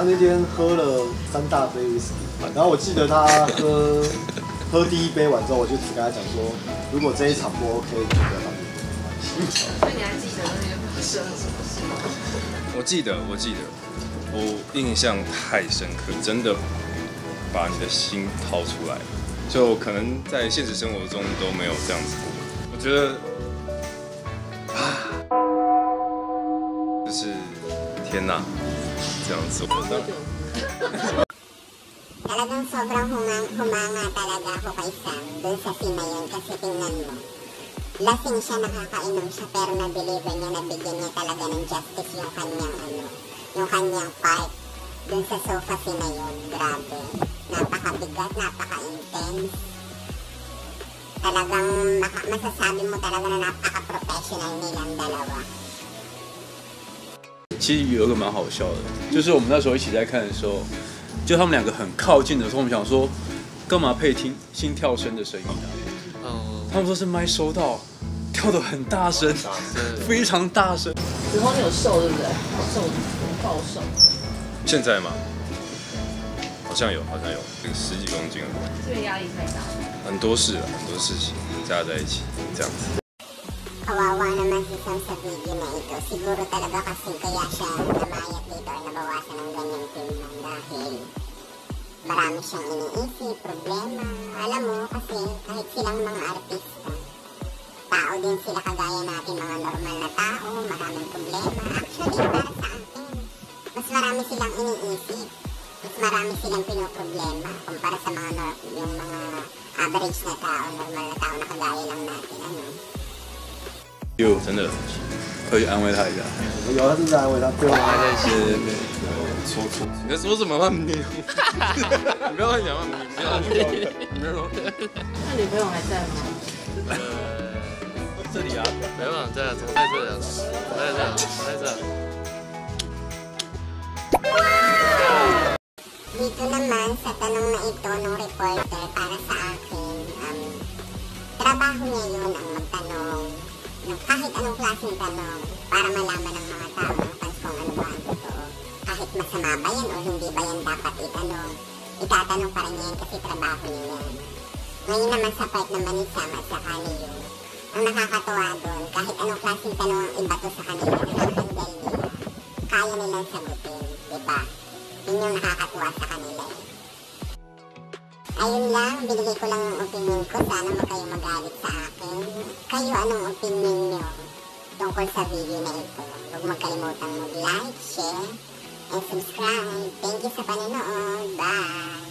他那天喝了三大杯 whisky，然后我记得他喝喝第一杯完之后，我就只跟他讲说，如果这一场不 OK，就不要当所以你还记得那天发生了什么事吗？我记得，我记得，我印象太深刻，真的把你的心掏出来，就可能在现实生活中都没有这样子过。我觉得啊，就是天哪，sounds so without. Talagang sobrang humang, humanga talaga ako kay Sam dun sa sina yun kasi tingnan mo. Lasing siya, nakakainom siya pero na-deliver niya, nabigyan niya talaga ng justice yung kanyang ano, yung kanyang part dun sa sofa sina yun. Grabe. Napakabigat, napaka-intense. Talagang masasabi mo talaga na napaka-professional nilang dalawa. 其实有一个蛮好笑的，就是我们那时候一起在看的时候，就他们两个很靠近的时候，我们想说，干嘛配听心跳声的声音啊？嗯，他们说是麦收到，跳得很大声，对，非常大声。子峰你有瘦对不对？瘦，暴瘦，现在吗？好像有，好像有，有十几公斤了，这个压力太大。很多事啊，很多事情加在一起，这样子。Kawawa naman si Sam sa video na ito. Siguro talaga kasi kaya siya namayat dito ay nabawasan ng ganyang tingnan dahil marami siyang iniisip, problema. Alam mo kasi kahit silang mga artista, tao din sila kagaya natin mga normal na tao, maraming problema. Actually, para sa akin, mas marami silang iniisip. Mas marami silang pinoproblema kumpara sa mga yung mga average na tao, normal na tao 就真的，可以安慰他一下。有他是在安慰他，对吗？对对对。说错，你在说什么吗？你你不要乱讲嘛，你不要，你说。那女朋友还在吗？呃，这里啊，没有在啊，怎么在这里啊？我在这在这。Dito naman sa tanong na ito ng reporter para sa akin, um, trabaho niya yun ang magtanong ng kahit anong klaseng tanong para malaman ng mga tao ng fans kung ano ba ang totoo. Kahit masama ba yan o hindi ba yan dapat itanong, itatanong pa rin yan kasi trabaho niya yan. Ngayon naman sa part naman ni Sam at saka ni Yu, ang nakakatuwa doon, kahit anong klaseng tanong ang iba to sa kanila, nakakandal nila. Kaya nilang sagutin, di ba? Yun yung nakakatuwa sa kanila eh. Ayun lang, binigay ko lang yung opinion ko. Sana mo kayo magalit sa akin. Kayo, anong opinion nyo tungkol sa video na ito? Huwag magkalimutang mag-like, share, and subscribe. Thank you sa panonood. Bye!